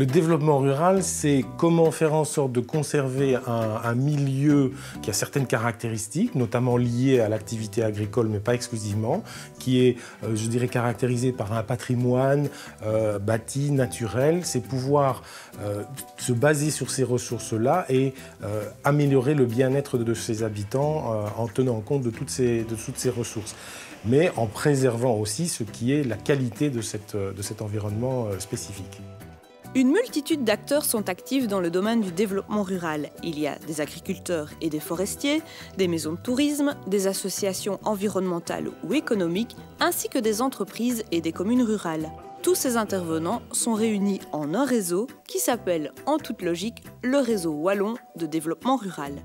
Le développement rural, c'est comment faire en sorte de conserver un, milieu qui a certaines caractéristiques, notamment liées à l'activité agricole, mais pas exclusivement, qui est, euh, je dirais, caractérisé par un patrimoine euh, bâti, naturel. C'est pouvoir euh, se baser sur ces ressources-là et améliorer le bien-être de ses habitants en tenant compte de toutes ces, ressources mais en préservant aussi ce qui est la qualité de cet environnement spécifique. Une multitude d'acteurs sont actifs dans le domaine du développement rural. Il y a des agriculteurs et des forestiers, des maisons de tourisme, des associations environnementales ou économiques, ainsi que des entreprises et des communes rurales. Tous ces intervenants sont réunis en un réseau qui s'appelle en toute logique le réseau wallon de développement rural.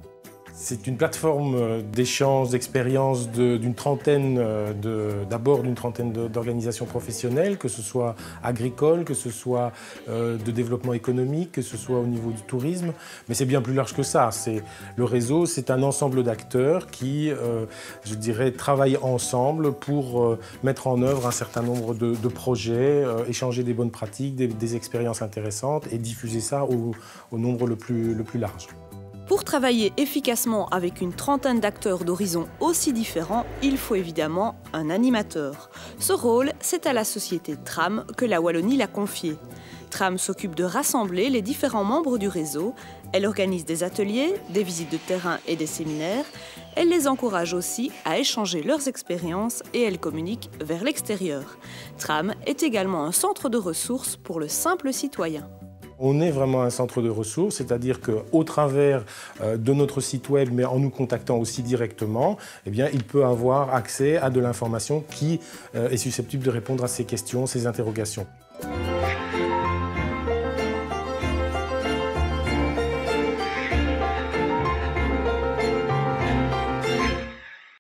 C'est une plateforme euh, d'échange, d'expériences d'une trentaine, euh, d'abord d'une trentaine d'organisations professionnelles, que ce soit agricoles, que ce soit euh, de développement économique, que ce soit au niveau du tourisme. Mais c'est bien plus large que ça. Le réseau, c'est un ensemble d'acteurs qui, je dirais, travaillent ensemble pour mettre en œuvre un certain nombre de, projets, échanger des bonnes pratiques, des, expériences intéressantes et diffuser ça au, nombre le plus large. Pour travailler efficacement avec une trentaine d'acteurs d'horizons aussi différents, il faut évidemment un animateur. Ce rôle, c'est à la société Tram que la Wallonie l'a confié. Tram s'occupe de rassembler les différents membres du réseau, elle organise des ateliers, des visites de terrain et des séminaires, elle les encourage aussi à échanger leurs expériences et elle communique vers l'extérieur. Tram est également un centre de ressources pour le simple citoyen. On est vraiment un centre de ressources, c'est-à-dire qu'au travers euh, de notre site web, mais en nous contactant aussi directement, eh bien, il peut avoir accès à de l'information qui euh, est susceptible de répondre à ces questions, ces interrogations.